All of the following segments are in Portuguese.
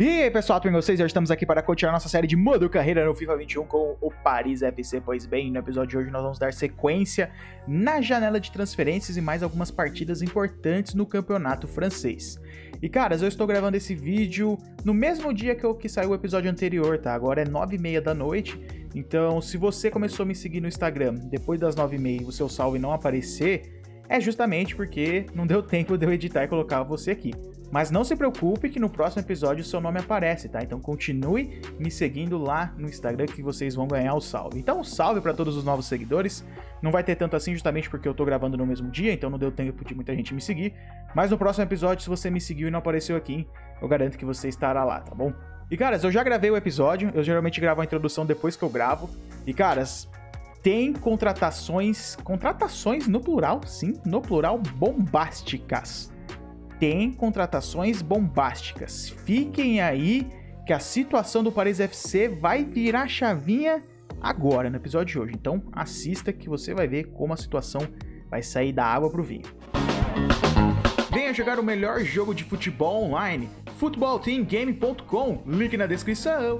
E aí pessoal, tudo bem vocês? Hoje estamos aqui para continuar nossa série de modo carreira no FIFA 21 com o Paris FC. Pois bem, no episódio de hoje nós vamos dar sequência na janela de transferências e mais algumas partidas importantes no campeonato francês. E caras, eu estou gravando esse vídeo no mesmo dia que, eu, que saiu o episódio anterior, tá? Agora é 9h30 da noite, então se você começou a me seguir no Instagram depois das 9h30 e o seu salve não aparecer, é justamente porque não deu tempo de eu editar e colocar você aqui. Mas não se preocupe que no próximo episódio seu nome aparece, tá? Então continue me seguindo lá no Instagram que vocês vão ganhar o salve. Então, salve para todos os novos seguidores. Não vai ter tanto assim justamente porque eu tô gravando no mesmo dia, então não deu tempo de muita gente me seguir. Mas no próximo episódio, se você me seguiu e não apareceu aqui, eu garanto que você estará lá, tá bom? E caras, eu já gravei o episódio, eu geralmente gravo a introdução depois que eu gravo. E caras, tem contratações, contratações no plural, sim, no plural, bombásticas tem contratações bombásticas. Fiquem aí que a situação do Paris FC vai virar chavinha agora no episódio de hoje. Então assista que você vai ver como a situação vai sair da água pro vinho. Venha jogar o melhor jogo de futebol online, futebolteamgame.com, link na descrição.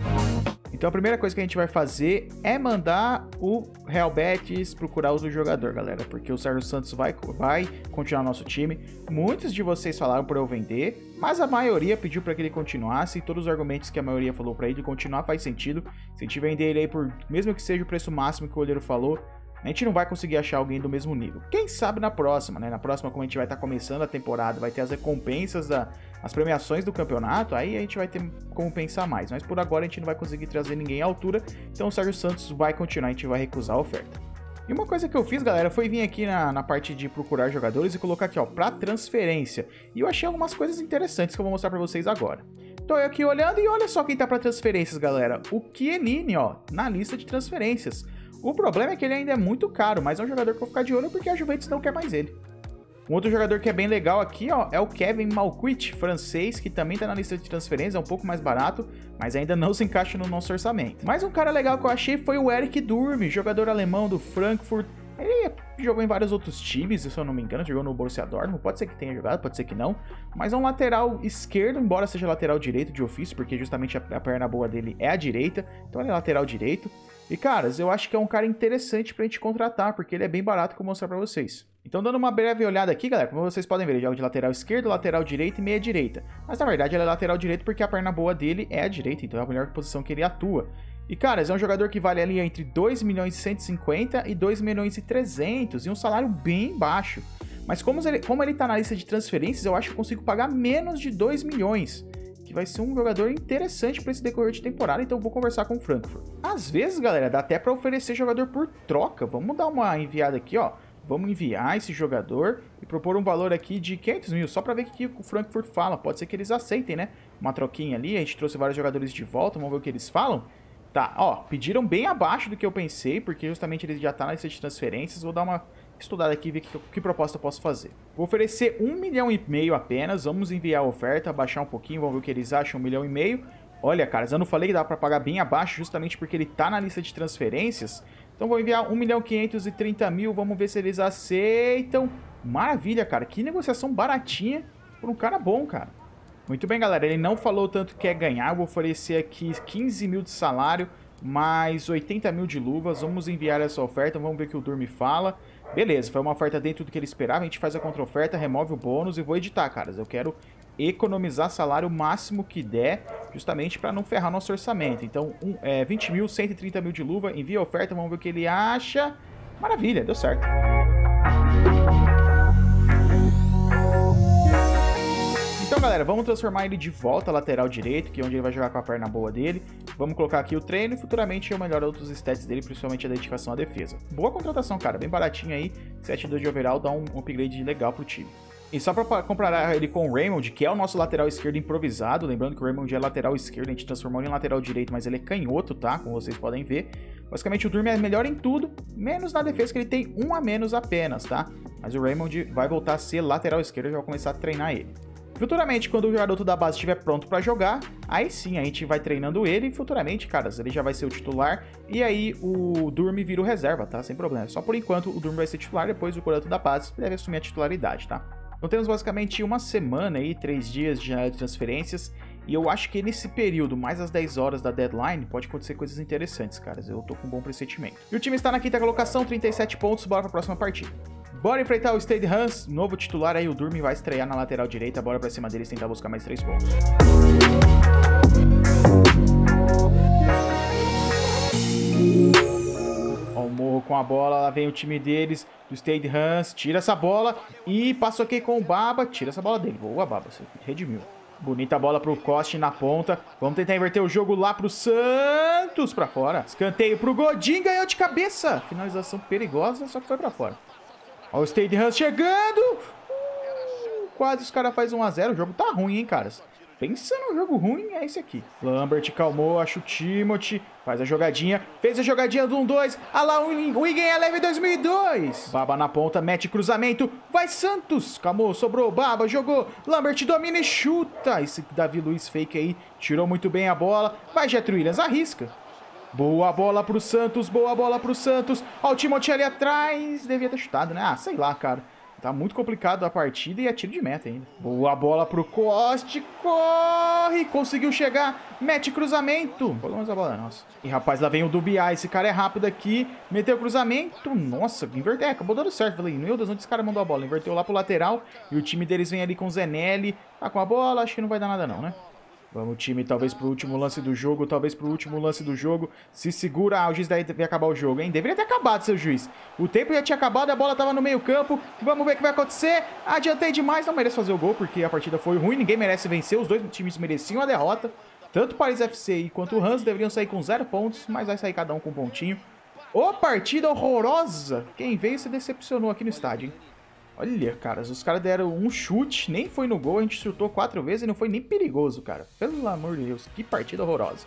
Então a primeira coisa que a gente vai fazer é mandar o Real Betis procurar outro jogador, galera, porque o Sérgio Santos vai, vai continuar nosso time. Muitos de vocês falaram para eu vender, mas a maioria pediu para que ele continuasse e todos os argumentos que a maioria falou para ele continuar faz sentido. Se a gente vender ele aí por, mesmo que seja o preço máximo que o olheiro falou, a gente não vai conseguir achar alguém do mesmo nível. Quem sabe na próxima, né? Na próxima, como a gente vai estar tá começando a temporada, vai ter as recompensas, da, as premiações do campeonato, aí a gente vai ter como pensar mais. Mas por agora a gente não vai conseguir trazer ninguém à altura, então o Sérgio Santos vai continuar, a gente vai recusar a oferta. E uma coisa que eu fiz, galera, foi vir aqui na, na parte de procurar jogadores e colocar aqui, ó, pra transferência. E eu achei algumas coisas interessantes que eu vou mostrar pra vocês agora. Tô aqui olhando e olha só quem tá pra transferências, galera. O Chiellini, ó, na lista de transferências. O problema é que ele ainda é muito caro, mas é um jogador que eu vou ficar de olho porque a Juventus não quer mais ele. Um outro jogador que é bem legal aqui, ó, é o Kevin Malquit, francês, que também tá na lista de transferências, é um pouco mais barato, mas ainda não se encaixa no nosso orçamento. Mas um cara legal que eu achei foi o Eric Durme, jogador alemão do Frankfurt. Ele jogou em vários outros times, se eu não me engano, jogou no Borussia Dortmund, pode ser que tenha jogado, pode ser que não, mas é um lateral esquerdo, embora seja lateral direito de ofício, porque justamente a perna boa dele é a direita, então ele é lateral direito. E, caras, eu acho que é um cara interessante pra gente contratar, porque ele é bem barato que eu vou mostrar pra vocês. Então, dando uma breve olhada aqui, galera, como vocês podem ver, ele joga de lateral esquerdo, lateral direito e meia direita. Mas, na verdade, ele é lateral direito porque a perna boa dele é a direita, então é a melhor posição que ele atua. E, caras, é um jogador que vale ali entre 2 milhões e 150 e 2 milhões e 300, e um salário bem baixo. Mas como ele, como ele tá na lista de transferências, eu acho que consigo pagar menos de 2 milhões que vai ser um jogador interessante para esse decorrer de temporada, então vou conversar com o Frankfurt. Às vezes, galera, dá até para oferecer jogador por troca. Vamos dar uma enviada aqui, ó. Vamos enviar esse jogador e propor um valor aqui de 500 mil, só para ver o que o Frankfurt fala. Pode ser que eles aceitem, né? Uma troquinha ali, a gente trouxe vários jogadores de volta, vamos ver o que eles falam. Tá, ó, pediram bem abaixo do que eu pensei, porque justamente eles já tá na lista de transferências. Vou dar uma estudar aqui e ver que, que proposta eu posso fazer. Vou oferecer um milhão e meio apenas, vamos enviar a oferta, baixar um pouquinho, vamos ver o que eles acham, um milhão e meio. Olha, caras, eu não falei que dá para pagar bem abaixo, justamente porque ele tá na lista de transferências. Então vou enviar 1 milhão 530 mil, vamos ver se eles aceitam. Maravilha, cara, que negociação baratinha por um cara bom, cara. Muito bem, galera, ele não falou tanto que quer ganhar, vou oferecer aqui 15 mil de salário, mais 80 mil de luvas, vamos enviar essa oferta, vamos ver o que o Durme fala. Beleza, foi uma oferta dentro do que ele esperava, a gente faz a contra-oferta, remove o bônus e vou editar, caras. Eu quero economizar salário máximo que der, justamente para não ferrar nosso orçamento. Então, um, é, 20 mil, 130 mil de luva, envia a oferta, vamos ver o que ele acha. Maravilha, deu certo. Então, galera, vamos transformar ele de volta lateral direito, que é onde ele vai jogar com a perna boa dele. Vamos colocar aqui o treino e futuramente eu melhoro outros stats dele, principalmente a dedicação à defesa. Boa contratação, cara, bem baratinho aí. 7-2 de overall dá um upgrade legal pro time. E só para comparar ele com o Raymond, que é o nosso lateral esquerdo improvisado, lembrando que o Raymond é lateral esquerdo, a gente transformou ele em lateral direito, mas ele é canhoto, tá? Como vocês podem ver. Basicamente o Durm é melhor em tudo, menos na defesa, que ele tem um a menos apenas, tá? Mas o Raymond vai voltar a ser lateral esquerdo, já vou começar a treinar ele. Futuramente, quando o garoto da base estiver pronto para jogar, aí sim a gente vai treinando ele e futuramente, caras, ele já vai ser o titular e aí o Durme vira o reserva, tá? Sem problema. Só por enquanto o Durme vai ser titular, depois o garoto da base deve assumir a titularidade, tá? Então temos basicamente uma semana aí, três dias de transferências E eu acho que nesse período, mais às 10 horas da deadline, pode acontecer coisas interessantes, caras. Eu tô com um bom pressentimento. E o time está na quinta colocação, 37 pontos, bora pra próxima partida. Bora enfrentar o Stade Hans, novo titular aí, o Durmin vai estrear na lateral direita, bora pra cima deles tentar buscar mais 3 pontos. Ó, o Morro com a bola, lá vem o time deles, do Stade Hans, tira essa bola e passa aqui com o Baba, tira essa bola dele. Boa, Baba, você redimiu. Bonita bola pro Coste na ponta. Vamos tentar inverter o jogo lá pro Santos pra fora. Escanteio pro Godin, ganhou de cabeça. Finalização perigosa, só que foi pra fora. Ó o Stade Hans chegando. Uh, quase os caras fazem 1x0. O jogo tá ruim, hein, caras. Pensa no jogo ruim, é esse aqui. Lambert calmou, acho o Timothy. Faz a jogadinha. Fez a jogadinha do 1-2. Ah lá, o Wigan Eleve 2002. Baba na ponta, mete cruzamento. Vai Santos. Calmou, sobrou. Baba jogou. Lambert domina e chuta. Esse Davi Luiz fake aí. Tirou muito bem a bola. Vai Jet Williams, arrisca. Boa bola pro Santos, boa bola pro Santos. Ó, o Timothy ali atrás. Devia ter chutado, né? Ah, sei lá, cara. Tá muito complicado a partida e é tiro de meta ainda. Boa bola pro Coste, corre, conseguiu chegar, mete cruzamento. Pelo menos a bola nossa. E rapaz, lá vem o Dubiá, esse cara é rápido aqui, meteu cruzamento. Nossa, inverteu, é, acabou dando certo. Falei, meu Deus, onde esse cara mandou a bola? Inverteu lá pro lateral e o time deles vem ali com o Zenelli. Tá com a bola, acho que não vai dar nada não, né? Vamos, time, talvez pro último lance do jogo, talvez pro último lance do jogo. Se segura, ah, o juiz deve acabar o jogo, hein? Deveria ter acabado, seu juiz. O tempo já tinha acabado, a bola tava no meio campo. Vamos ver o que vai acontecer. Adiantei demais, não mereço fazer o gol, porque a partida foi ruim, ninguém merece vencer. Os dois times mereciam a derrota. Tanto o Paris FC quanto o Hans deveriam sair com zero pontos, mas vai sair cada um com um pontinho. Ô, partida horrorosa! Quem veio se decepcionou aqui no estádio, hein? Olha, caras, os caras deram um chute, nem foi no gol, a gente chutou quatro vezes e não foi nem perigoso, cara. Pelo amor de Deus, que partida horrorosa.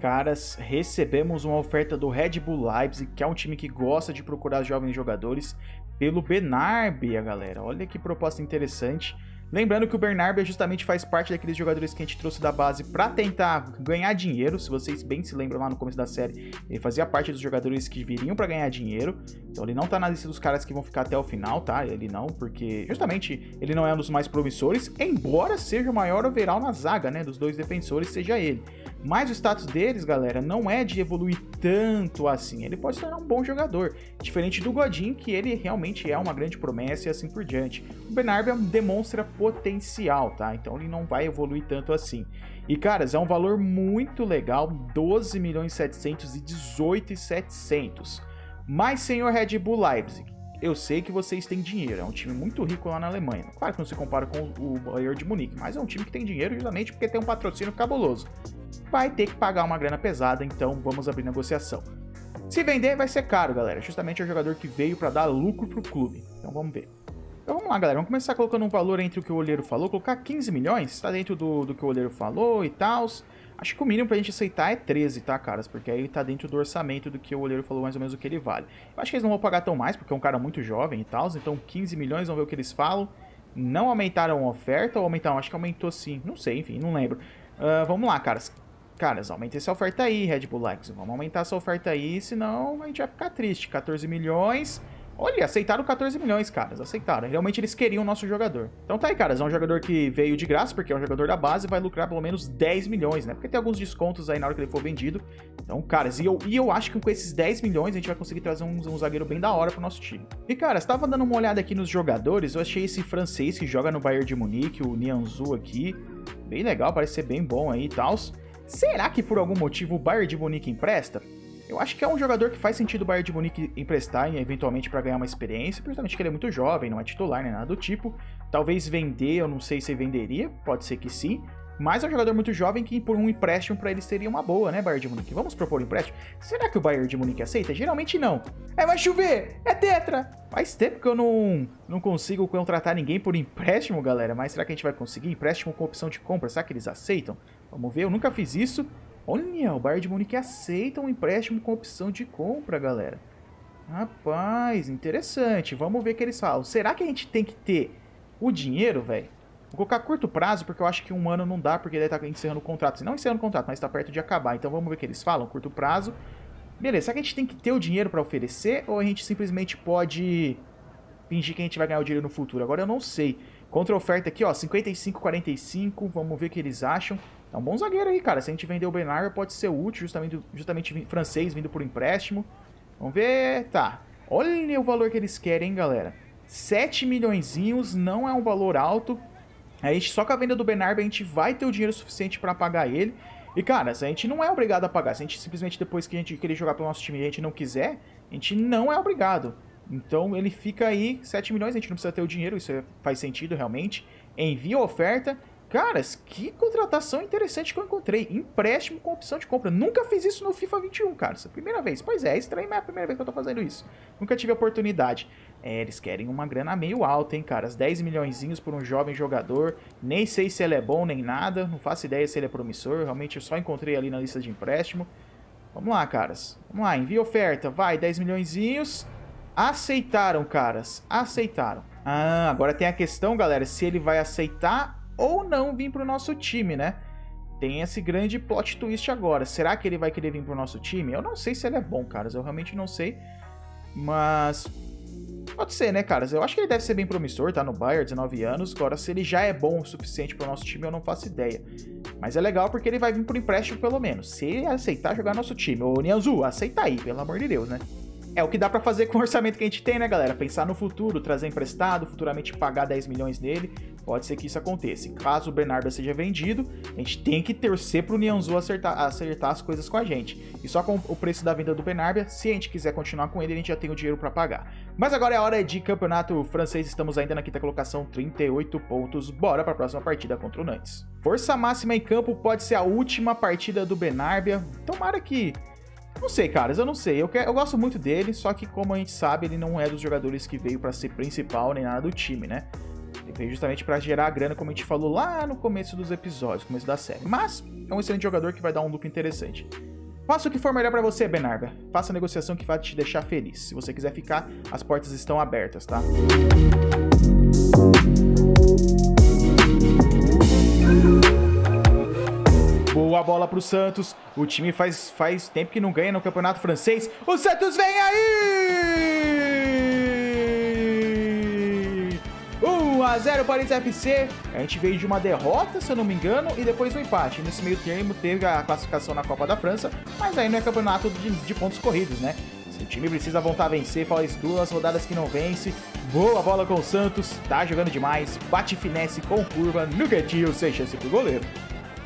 Caras, recebemos uma oferta do Red Bull Leipzig, que é um time que gosta de procurar jovens jogadores, pelo Benarbia, galera. Olha que proposta interessante. Lembrando que o Bernardo justamente faz parte daqueles jogadores que a gente trouxe da base para tentar ganhar dinheiro. Se vocês bem se lembram lá no começo da série, ele fazia parte dos jogadores que viriam para ganhar dinheiro. Então ele não tá na lista dos caras que vão ficar até o final, tá? Ele não, porque justamente ele não é um dos mais promissores, embora seja o maior overall na zaga, né? Dos dois defensores, seja ele. Mas o status deles, galera, não é de evoluir tanto assim. Ele pode se tornar um bom jogador. Diferente do Godin, que ele realmente é uma grande promessa e assim por diante. O Benarbia demonstra potencial, tá? Então ele não vai evoluir tanto assim. E, caras, é um valor muito legal, 12 milhões 718 e 700. Mas, senhor Red Bull Leipzig, eu sei que vocês têm dinheiro, é um time muito rico lá na Alemanha. Claro que não se compara com o Bayern de Munique, mas é um time que tem dinheiro justamente porque tem um patrocínio cabuloso. Vai ter que pagar uma grana pesada, então vamos abrir negociação. Se vender, vai ser caro, galera. Justamente é o jogador que veio para dar lucro pro clube. Então vamos ver. Então vamos lá, galera. Vamos começar colocando um valor entre o que o olheiro falou. Colocar 15 milhões, tá dentro do, do que o olheiro falou e tal. Acho que o mínimo pra gente aceitar é 13, tá, caras? Porque aí tá dentro do orçamento do que o olheiro falou mais ou menos o que ele vale. Eu acho que eles não vão pagar tão mais, porque é um cara muito jovem e tal. Então 15 milhões, vamos ver o que eles falam. Não aumentaram a oferta ou aumentaram? Acho que aumentou sim. Não sei, enfim, não lembro. Uh, vamos lá, caras. Caras, aumenta essa oferta aí, Red Bull Leipzig. Vamos aumentar essa oferta aí, senão a gente vai ficar triste. 14 milhões. Olha, aceitaram 14 milhões, caras. Aceitaram. Realmente eles queriam o nosso jogador. Então tá aí, caras. É um jogador que veio de graça, porque é um jogador da base vai lucrar pelo menos 10 milhões, né? Porque tem alguns descontos aí na hora que ele for vendido. Então, caras, e eu, e eu acho que com esses 10 milhões a gente vai conseguir trazer um, um zagueiro bem da hora pro nosso time. E, cara, estava dando uma olhada aqui nos jogadores. Eu achei esse francês que joga no Bayern de Munique, o Nianzou aqui. Bem legal, parece ser bem bom aí e tal. Será que por algum motivo o Bayern de Munique empresta? Eu acho que é um jogador que faz sentido o Bayern de Munique emprestar eventualmente para ganhar uma experiência, principalmente que ele é muito jovem, não é titular nem nada do tipo. Talvez vender, eu não sei se venderia, pode ser que sim. Mas é um jogador muito jovem que por um empréstimo para ele seria uma boa, né, Bayern de Munique? Vamos propor um empréstimo? Será que o Bayern de Munique aceita? Geralmente não. É, vai chover! É tetra! Faz tempo que eu não, não consigo contratar ninguém por empréstimo, galera. Mas será que a gente vai conseguir empréstimo com opção de compra? Será que eles aceitam? Vamos ver, eu nunca fiz isso. Olha, o Bayern de Munique aceita um empréstimo com opção de compra, galera. Rapaz, interessante. Vamos ver o que eles falam. Será que a gente tem que ter o dinheiro, velho? Vou colocar curto prazo, porque eu acho que um ano não dá, porque ele tá encerrando o contrato. Se não encerrando o contrato, mas tá perto de acabar. Então vamos ver o que eles falam, curto prazo. Beleza, será que a gente tem que ter o dinheiro para oferecer? Ou a gente simplesmente pode fingir que a gente vai ganhar o dinheiro no futuro? Agora eu não sei. Contra oferta aqui, ó, 55,45. Vamos ver o que eles acham. É um bom zagueiro aí, cara. Se a gente vender o Bernardo, pode ser útil, justamente, justamente francês vindo por empréstimo. Vamos ver. Tá. Olha o valor que eles querem, hein, galera. 7 milhões não é um valor alto. A gente, só com a venda do Bernardo a gente vai ter o dinheiro suficiente para pagar ele. E, cara, se a gente não é obrigado a pagar, se a gente simplesmente depois que a gente querer jogar pro nosso time e a gente não quiser, a gente não é obrigado. Então ele fica aí, 7 milhões, a gente não precisa ter o dinheiro, isso faz sentido realmente. Envia oferta Caras, que contratação interessante que eu encontrei. Empréstimo com opção de compra. Nunca fiz isso no FIFA 21, cara. É a primeira vez. Pois é, é estranho, mas é a primeira vez que eu tô fazendo isso. Nunca tive a oportunidade. É, eles querem uma grana meio alta, hein, caras. 10 milhões por um jovem jogador. Nem sei se ele é bom nem nada. Não faço ideia se ele é promissor. Realmente eu só encontrei ali na lista de empréstimo. Vamos lá, caras. Vamos lá, envia oferta. Vai, 10 milhões. Aceitaram, caras. Aceitaram. Ah, agora tem a questão, galera, se ele vai aceitar ou não vir pro nosso time, né? Tem esse grande plot twist agora. Será que ele vai querer vir pro nosso time? Eu não sei se ele é bom, caras. Eu realmente não sei. Mas. Pode ser, né, caras? Eu acho que ele deve ser bem promissor, tá no Bayern, 19 anos. Agora, se ele já é bom o suficiente pro nosso time, eu não faço ideia. Mas é legal porque ele vai vir por empréstimo, pelo menos. Se ele aceitar jogar nosso time. Ô, Nianzu, aceita aí, pelo amor de Deus, né? É o que dá para fazer com o orçamento que a gente tem, né, galera? Pensar no futuro, trazer emprestado, futuramente pagar 10 milhões nele. Pode ser que isso aconteça. Caso o Bernardo seja vendido, a gente tem que torcer pro Nianzu acertar, acertar as coisas com a gente. E só com o preço da venda do Bernardo, se a gente quiser continuar com ele, a gente já tem o dinheiro para pagar. Mas agora é hora de campeonato francês. Estamos ainda na quinta colocação, 38 pontos. Bora para a próxima partida contra o Nantes. Força máxima em campo pode ser a última partida do Benarbia. Tomara que não sei, caras, eu não sei. Eu, eu gosto muito dele, só que como a gente sabe, ele não é dos jogadores que veio para ser principal nem nada do time, né? Justamente para gerar a grana, como a gente falou lá no começo dos episódios, começo da série. Mas é um excelente jogador que vai dar um loop interessante. Faça o que for melhor para você, Benarba. Faça a negociação que vai te deixar feliz. Se você quiser ficar, as portas estão abertas, tá? Boa bola pro Santos. O time faz, faz tempo que não ganha no campeonato francês. O Santos vem aí! 1 a 0 Paris FC. A gente veio de uma derrota, se eu não me engano, e depois um empate. Nesse meio termo teve a classificação na Copa da França, mas aí não é campeonato de, de pontos corridos, né? Se o time precisa voltar a vencer, faz duas rodadas que não vence. Boa bola com o Santos, tá jogando demais, bate finesse com curva no gatinho, sem chance pro goleiro.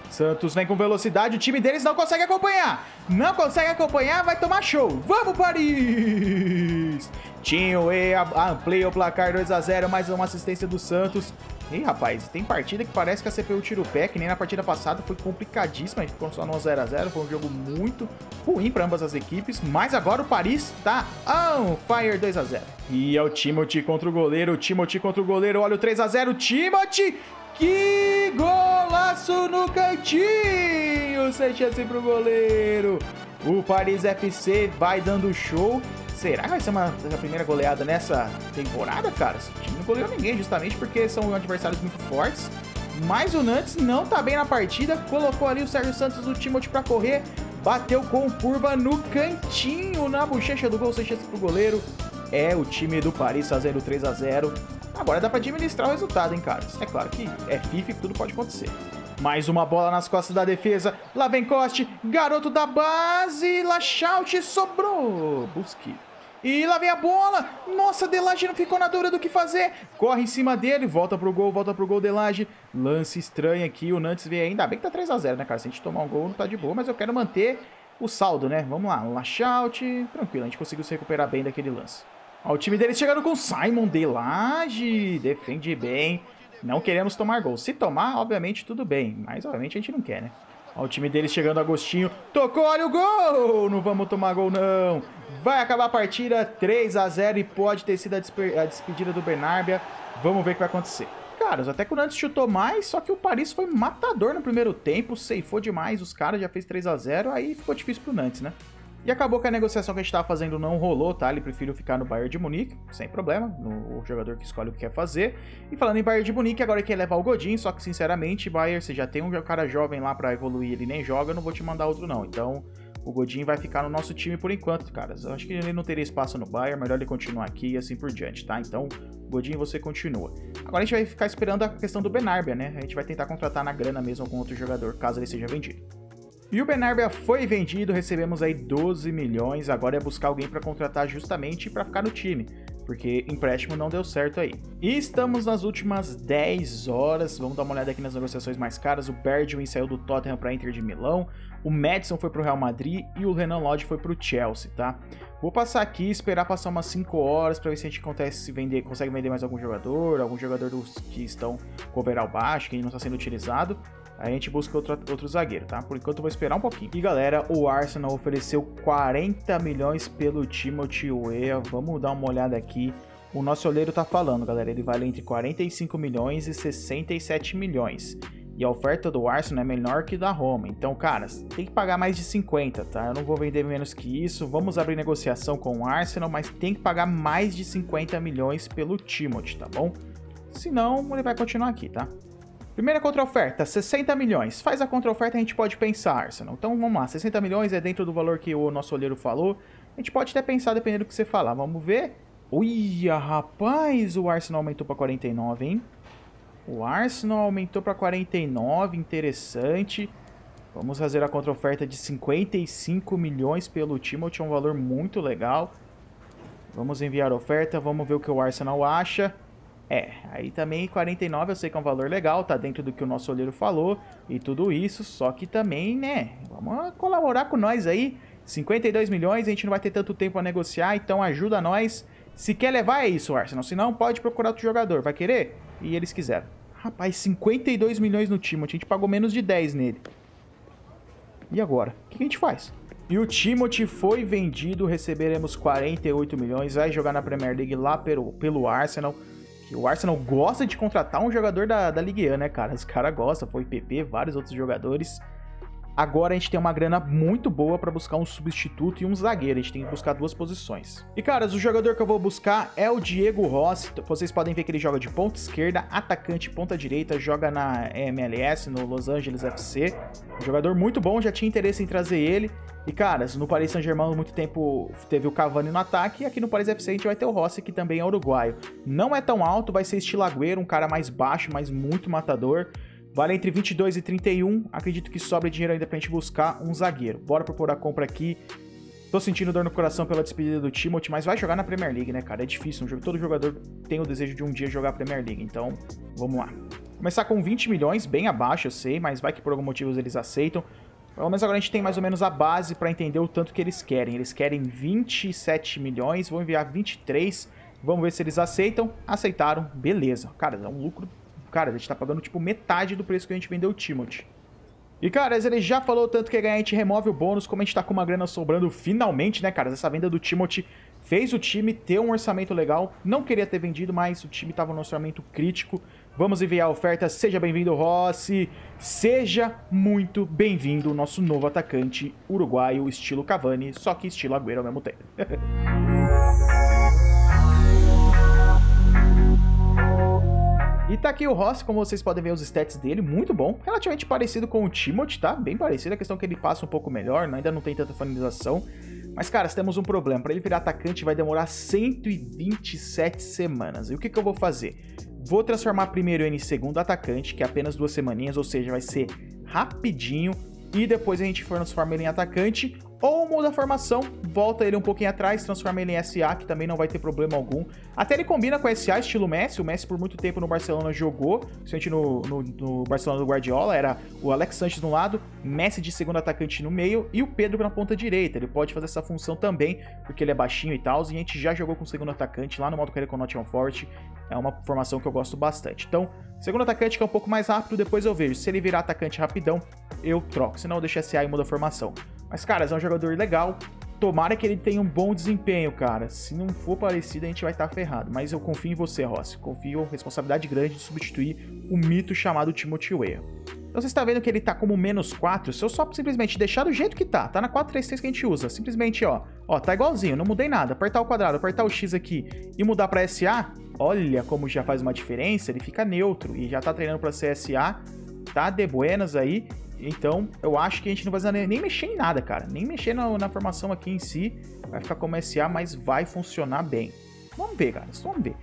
Santos vem com velocidade, o time deles não consegue acompanhar. Não consegue acompanhar, vai tomar show. Vamos, Paris! Tinho E amplia o placar 2 a 0 mais uma assistência do Santos. Ih, rapaz, tem partida que parece que a CPU tira o pé, que nem na partida passada foi complicadíssima, a gente ficou só no 0x0, foi um jogo muito ruim para ambas as equipes, mas agora o Paris tá on fire 2x0. E é o Timothy contra o goleiro, o Timothy contra o goleiro, olha o 3x0, Timothy que golaço no cantinho! Sem chance pro goleiro. O Paris FC vai dando show. Será que vai ser uma, a primeira goleada nessa temporada, cara? O time não goleou ninguém, justamente porque são adversários muito fortes. Mas o Nantes não tá bem na partida. Colocou ali o Sérgio Santos, o Timothy pra correr. Bateu com curva no cantinho, na bochecha do gol, sem chance pro goleiro. É o time do Paris fazendo 3 a 0 Agora dá pra administrar o resultado, hein, caras? É claro que é FIFA e tudo pode acontecer. Mais uma bola nas costas da defesa. Lá vem Coste, garoto da base. Lachout sobrou. Busque. E lá vem a bola. Nossa, Delage não ficou na dúvida do que fazer. Corre em cima dele, volta pro gol, volta pro gol, Delage. Lance estranho aqui, o Nantes vem ainda bem que tá 3x0, né, cara? Se a gente tomar um gol, não tá de boa, mas eu quero manter o saldo, né? Vamos lá, um Lachout. Tranquilo, a gente conseguiu se recuperar bem daquele lance. Ó, o time deles chegando com Simon Delage. Defende bem. Não queremos tomar gol. Se tomar, obviamente, tudo bem. Mas, obviamente, a gente não quer, né? Ó, o time deles chegando, Agostinho. Tocou, olha o gol! Não vamos tomar gol, não. Vai acabar a partida 3 a 0 e pode ter sido a, a despedida do Bernarbia. Vamos ver o que vai acontecer. Caras, até que o Nantes chutou mais, só que o Paris foi matador no primeiro tempo, ceifou demais os caras, já fez 3 a 0 aí ficou difícil pro Nantes, né? E acabou que a negociação que a gente estava fazendo não rolou, tá? Ele preferiu ficar no Bayern de Munique, sem problema, no, o jogador que escolhe o que quer fazer. E falando em Bayern de Munique, agora ele quer levar o Godin, só que sinceramente, Bayern, você já tem um cara jovem lá para evoluir, ele nem joga, eu não vou te mandar outro não. Então, o Godin vai ficar no nosso time por enquanto, caras. Eu acho que ele não teria espaço no Bayern, melhor ele continuar aqui e assim por diante, tá? Então, Godin, você continua. Agora a gente vai ficar esperando a questão do Benarbia, né? A gente vai tentar contratar na grana mesmo algum outro jogador, caso ele seja vendido. E o Benarbia foi vendido, recebemos aí 12 milhões, agora é buscar alguém para contratar justamente para ficar no time porque empréstimo não deu certo aí. E estamos nas últimas 10 horas, vamos dar uma olhada aqui nas negociações mais caras. O Bergwijn saiu do Tottenham para Inter de Milão, o Madison foi para o Real Madrid e o Renan Lodge foi para o Chelsea, tá? Vou passar aqui, esperar passar umas 5 horas para ver se a gente acontece, vender, consegue vender mais algum jogador, algum jogador dos que estão com overall baixo, que não está sendo utilizado. Aí a gente busca outro, outro zagueiro, tá? Por enquanto eu vou esperar um pouquinho. E galera, o Arsenal ofereceu 40 milhões pelo Timothy Weah. Vamos dar uma olhada aqui. O nosso olheiro tá falando, galera. Ele vale entre 45 milhões e 67 milhões. E a oferta do Arsenal é menor que da Roma. Então, cara, tem que pagar mais de 50, tá? Eu não vou vender menos que isso. Vamos abrir negociação com o Arsenal, mas tem que pagar mais de 50 milhões pelo Timothy, tá bom? Senão, ele vai continuar aqui, tá? Primeira contra-oferta, 60 milhões. Faz a contra-oferta, a gente pode pensar, Arsenal. Então vamos lá, 60 milhões é dentro do valor que o nosso olheiro falou. A gente pode até pensar dependendo do que você falar. Vamos ver. Uia, rapaz, o Arsenal aumentou para 49, hein? O Arsenal aumentou para 49, interessante. Vamos fazer a contra-oferta de 55 milhões pelo Timothy, um valor muito legal. Vamos enviar a oferta, vamos ver o que o Arsenal acha. É, aí também 49 eu sei que é um valor legal, tá dentro do que o nosso olheiro falou e tudo isso, só que também, né, vamos colaborar com nós aí. 52 milhões, a gente não vai ter tanto tempo a negociar, então ajuda nós. Se quer levar é isso, Arsenal, se não pode procurar outro jogador, vai querer? E eles quiseram. Rapaz, 52 milhões no Timothy, a gente pagou menos de 10 nele. E agora? O que a gente faz? E o Timothy foi vendido, receberemos 48 milhões, vai jogar na Premier League lá pelo, pelo Arsenal que o Arsenal gosta de contratar um jogador da, da Ligue 1, né, cara? Os caras gostam, foi PP, vários outros jogadores. Agora a gente tem uma grana muito boa para buscar um substituto e um zagueiro. A gente tem que buscar duas posições. E, caras, o jogador que eu vou buscar é o Diego Rossi. Vocês podem ver que ele joga de ponta esquerda, atacante ponta direita, joga na MLS, no Los Angeles FC. Um jogador muito bom, já tinha interesse em trazer ele. E, caras, no Paris Saint-Germain, muito tempo teve o Cavani no ataque. E aqui no Paris FC a gente vai ter o Rossi, que também é uruguaio. Não é tão alto, vai ser estilo um cara mais baixo, mas muito matador. Vale entre 22 e 31. Acredito que sobra dinheiro ainda pra gente buscar um zagueiro. Bora propor a compra aqui. Tô sentindo dor no coração pela despedida do Timothy, mas vai jogar na Premier League, né, cara? É difícil. Todo jogador tem o desejo de um dia jogar a Premier League. Então, vamos lá. Começar com 20 milhões, bem abaixo, eu sei, mas vai que por algum motivo eles aceitam. Pelo menos agora a gente tem mais ou menos a base para entender o tanto que eles querem. Eles querem 27 milhões, vou enviar 23. Vamos ver se eles aceitam. Aceitaram, beleza. Cara, é um lucro Cara, a gente tá pagando, tipo, metade do preço que a gente vendeu o Timothy. E, cara, ele já falou tanto que a gente remove o bônus, como a gente tá com uma grana sobrando finalmente, né, cara? Essa venda do Timothy fez o time ter um orçamento legal. Não queria ter vendido, mas o time tava no orçamento crítico. Vamos enviar a oferta. Seja bem-vindo, Rossi. Seja muito bem-vindo, nosso novo atacante uruguaio, estilo Cavani, só que estilo Agüero ao mesmo tempo. E tá aqui o Ross, como vocês podem ver os stats dele, muito bom. Relativamente parecido com o Timothy, tá? Bem parecido. A questão é que ele passa um pouco melhor, ainda não tem tanta finalização. Mas, cara, temos um problema. Para ele virar atacante vai demorar 127 semanas. E o que, que eu vou fazer? Vou transformar primeiro ele em segundo atacante, que é apenas duas semaninhas, ou seja, vai ser rapidinho. E depois a gente transforma ele em atacante ou muda a formação, volta ele um pouquinho atrás, transforma ele em SA, que também não vai ter problema algum. Até ele combina com SA, estilo Messi. O Messi por muito tempo no Barcelona jogou, principalmente no, no, no Barcelona do Guardiola, era o Alex Sanches no lado, Messi de segundo atacante no meio e o Pedro na ponta direita. Ele pode fazer essa função também, porque ele é baixinho e tal, e a gente já jogou com o segundo atacante lá no modo carreira com o Nottingham. É uma formação que eu gosto bastante. Então, segundo atacante que é um pouco mais rápido, depois eu vejo. Se ele virar atacante rapidão, eu troco. Senão eu deixo SA e muda a formação. Mas, cara, é um jogador legal. Tomara que ele tenha um bom desempenho, cara. Se não for parecido, a gente vai estar tá ferrado. Mas eu confio em você, Rossi. Confio responsabilidade grande de substituir o mito chamado Timothy Weah. Então você está vendo que ele está como menos 4. Se eu só simplesmente deixar do jeito que tá, tá na 433 que a gente usa. Simplesmente, ó, ó, tá igualzinho, não mudei nada. Apertar o quadrado, apertar o X aqui e mudar para SA, olha como já faz uma diferença. Ele fica neutro e já tá treinando para CSA, tá de buenas aí. Então, eu acho que a gente não vai nem, mexer em nada, cara. Nem mexer na, na, formação aqui em si. Vai ficar como SA, mas vai funcionar bem. Vamos ver, cara. Vamos ver.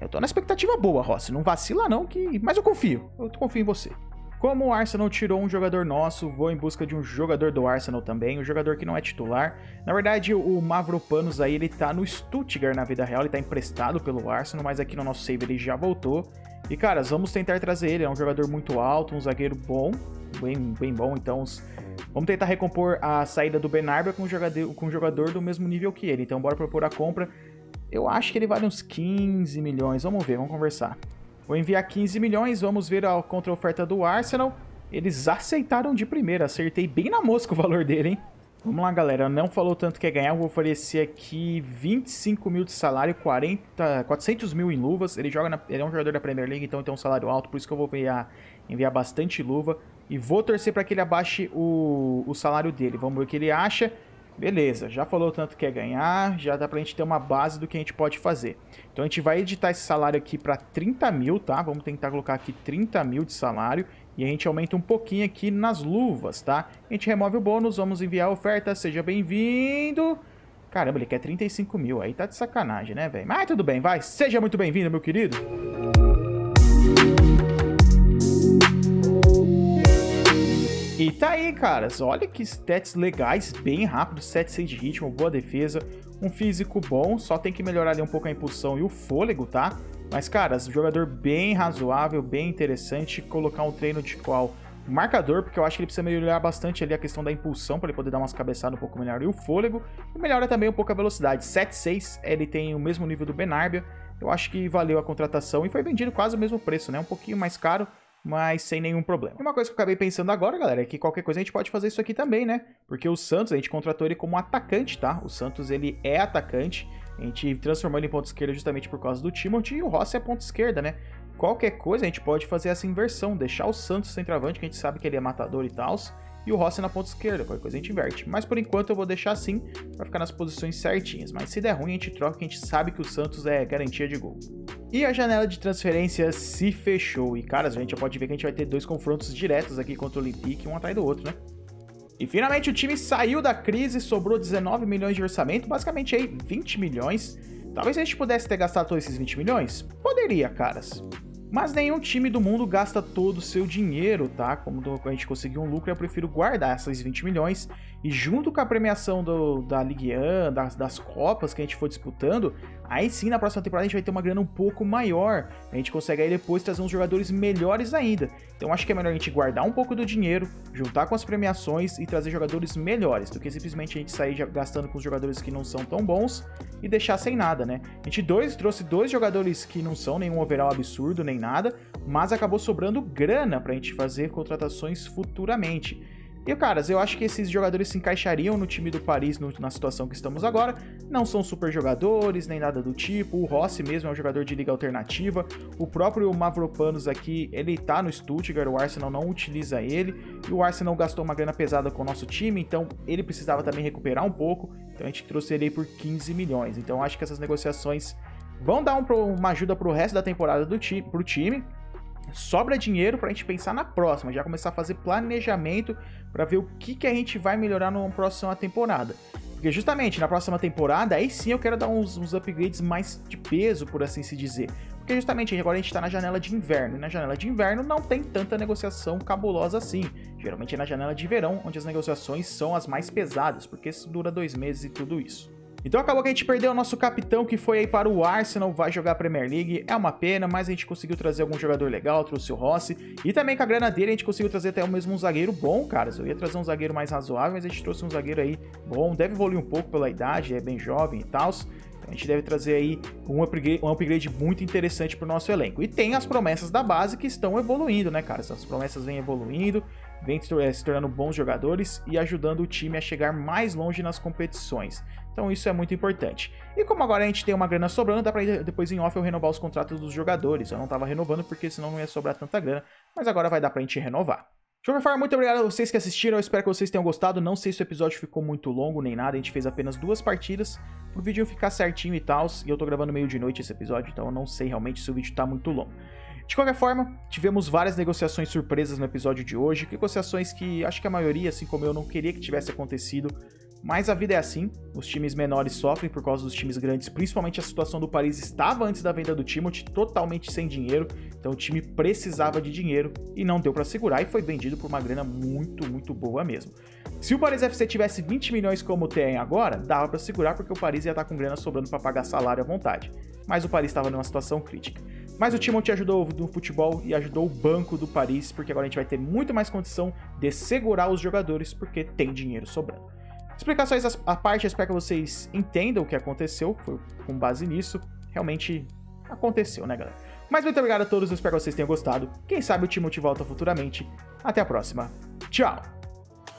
Eu tô na expectativa boa, Rossi. Não vacila não, que... mas eu confio. Eu confio em você. Como o Arsenal tirou um jogador nosso, vou em busca de um jogador do Arsenal também, um jogador que não é titular. Na verdade, o Mavropanos aí, ele tá no Stuttgart na vida real, ele tá emprestado pelo Arsenal, mas aqui no nosso save ele já voltou. E, caras, vamos tentar trazer ele, é um jogador muito alto, um zagueiro bom, bem, bem bom, então vamos tentar recompor a saída do Benarba com um, jogador, com um jogador do mesmo nível que ele. Então bora propor a compra. Eu acho que ele vale uns 15 milhões, vamos ver, vamos conversar. Vou enviar 15 milhões, vamos ver a contra-oferta do Arsenal. Eles aceitaram de primeira, acertei bem na mosca o valor dele, hein? Vamos lá, galera. Não falou tanto que é ganhar. vou oferecer aqui 25 mil de salário, 40, 400 mil em luvas. Ele, joga na, ele é um jogador da Premier League, então tem um salário alto. Por isso que eu vou enviar, enviar bastante luva. E vou torcer para que ele abaixe o, o salário dele. Vamos ver o que ele acha. Beleza, já falou tanto que é ganhar, já dá pra gente ter uma base do que a gente pode fazer. Então a gente vai editar esse salário aqui para 30 mil, tá? Vamos tentar colocar aqui 30 mil de salário e a gente aumenta um pouquinho aqui nas luvas, tá? A gente remove o bônus, vamos enviar a oferta, seja bem-vindo. Caramba, ele quer 35 mil, aí tá de sacanagem, né, velho? Mas tudo bem, vai, seja muito bem-vindo, meu querido. E tá aí, caras. Olha que stats legais, bem rápido, 7-6 de ritmo, boa defesa, um físico bom, só tem que melhorar ali um pouco a impulsão e o fôlego, tá? Mas, caras, jogador bem razoável, bem interessante, colocar um treino de qual marcador, porque eu acho que ele precisa melhorar bastante ali a questão da impulsão para ele poder dar umas cabeçadas um pouco melhor e o fôlego, e melhora também um pouco a velocidade. 7-6, ele tem o mesmo nível do Benarbia, eu acho que valeu a contratação e foi vendido quase o mesmo preço, né? Um pouquinho mais caro, mas sem nenhum problema. Uma coisa que eu acabei pensando agora, galera, é que qualquer coisa a gente pode fazer isso aqui também, né? Porque o Santos, a gente contratou ele como atacante, tá? O Santos, ele é atacante, a gente transformou ele em ponto esquerda justamente por causa do Timothy e o Rossi é ponto esquerda, né? Qualquer coisa a gente pode fazer essa inversão, deixar o Santos centroavante, que a gente sabe que ele é matador e tal, e o Rossi na ponta esquerda, qualquer coisa a gente inverte. Mas por enquanto eu vou deixar assim, para ficar nas posições certinhas. Mas se der ruim a gente troca, que a gente sabe que o Santos é garantia de gol. E a janela de transferência se fechou. E, caras, a gente já pode ver que a gente vai ter dois confrontos diretos aqui contra o Olympique, um atrás do outro, né? E finalmente o time saiu da crise, sobrou 19 milhões de orçamento, basicamente aí 20 milhões. Talvez a gente pudesse ter gastado todos esses 20 milhões? Poderia, caras. Mas nenhum time do mundo gasta todo o seu dinheiro, tá? Como a gente conseguiu um lucro, eu prefiro guardar esses 20 milhões e junto com a premiação do, da Ligue 1, das, das Copas que a gente for disputando, aí sim na próxima temporada a gente vai ter uma grana um pouco maior. A gente consegue aí depois trazer uns jogadores melhores ainda. Então acho que é melhor a gente guardar um pouco do dinheiro, juntar com as premiações e trazer jogadores melhores, do que simplesmente a gente sair gastando com os jogadores que não são tão bons e deixar sem nada, né? A gente dois, trouxe dois jogadores que não são nenhum overall absurdo nem nada, mas acabou sobrando grana pra gente fazer contratações futuramente. E, caras, eu acho que esses jogadores se encaixariam no time do Paris no, na situação que estamos agora. Não são super jogadores, nem nada do tipo. O Rossi mesmo é um jogador de liga alternativa. O próprio Mavropanos aqui, ele tá no Stuttgart, o Arsenal não utiliza ele. E o Arsenal gastou uma grana pesada com o nosso time, então ele precisava também recuperar um pouco. Então a gente trouxe ele por 15 milhões. Então acho que essas negociações vão dar um, uma ajuda pro resto da temporada do time, pro time sobra dinheiro para a gente pensar na próxima, já começar a fazer planejamento para ver o que, que a gente vai melhorar na próxima temporada. Porque justamente na próxima temporada, aí sim eu quero dar uns, uns upgrades mais de peso, por assim se dizer. Porque justamente agora a gente está na janela de inverno, e na janela de inverno não tem tanta negociação cabulosa assim. Geralmente é na janela de verão, onde as negociações são as mais pesadas, porque isso dura dois meses e tudo isso. Então acabou que a gente perdeu o nosso capitão que foi aí para o Arsenal, vai jogar a Premier League. É uma pena, mas a gente conseguiu trazer algum jogador legal, trouxe o Rossi. E também com a grana dele a gente conseguiu trazer até mesmo um zagueiro bom, cara. Eu ia trazer um zagueiro mais razoável, mas a gente trouxe um zagueiro aí bom. Deve evoluir um pouco pela idade, é bem jovem e tal. A gente deve trazer aí um upgrade, um upgrade muito interessante para o nosso elenco. E tem as promessas da base que estão evoluindo, né, cara? Essas promessas vêm evoluindo, vêm se tornando bons jogadores e ajudando o time a chegar mais longe nas competições. Então isso é muito importante. E como agora a gente tem uma grana sobrando, dá pra depois em off eu renovar os contratos dos jogadores. Eu não tava renovando porque senão não ia sobrar tanta grana, mas agora vai dar pra gente renovar. De qualquer forma, muito obrigado a vocês que assistiram, eu espero que vocês tenham gostado. Não sei se o episódio ficou muito longo nem nada, a gente fez apenas duas partidas, pro vídeo ficar certinho e tal. E eu tô gravando meio de noite esse episódio, então eu não sei realmente se o vídeo tá muito longo. De qualquer forma, tivemos várias negociações surpresas no episódio de hoje, negociações que acho que a maioria, assim como eu, não queria que tivesse acontecido, mas a vida é assim, os times menores sofrem por causa dos times grandes, principalmente a situação do Paris estava antes da venda do Timothy, totalmente sem dinheiro, então o time precisava de dinheiro e não deu para segurar e foi vendido por uma grana muito, muito boa mesmo. Se o Paris FC tivesse 20 milhões como tem agora, dava para segurar porque o Paris ia estar tá com grana sobrando para pagar salário à vontade, mas o Paris estava numa situação crítica. Mas o Timothy ajudou no futebol e ajudou o banco do Paris, porque agora a gente vai ter muito mais condição de segurar os jogadores, porque tem dinheiro sobrando. Explicações à parte, espero que vocês entendam o que aconteceu, foi com base nisso. Realmente aconteceu, né, galera? Mas muito obrigado a todos, espero que vocês tenham gostado. Quem sabe o Timothy volta futuramente. Até a próxima. Tchau!